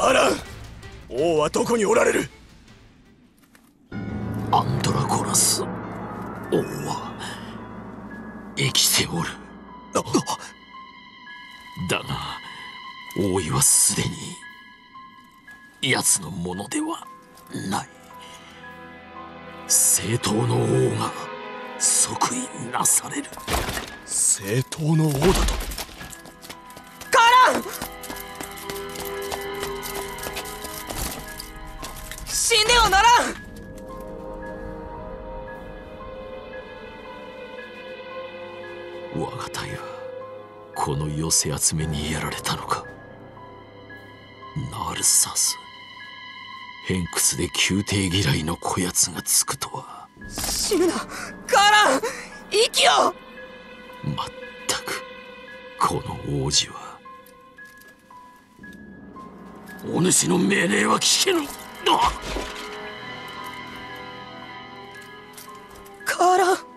カーラン王はどこにおられる？アンドラゴラス王は生きておる。だが王位はすでに奴のものではない。正当の王が即位なされる。正当の王だと。死んではならん。我が隊はこの寄せ集めにやられたのか。ナルサス。偏屈で宮廷嫌いのこやつがつくとは。死ぬな。カーラン息をまったく。この王子は。お主の命令は聞けぬ。あカーラン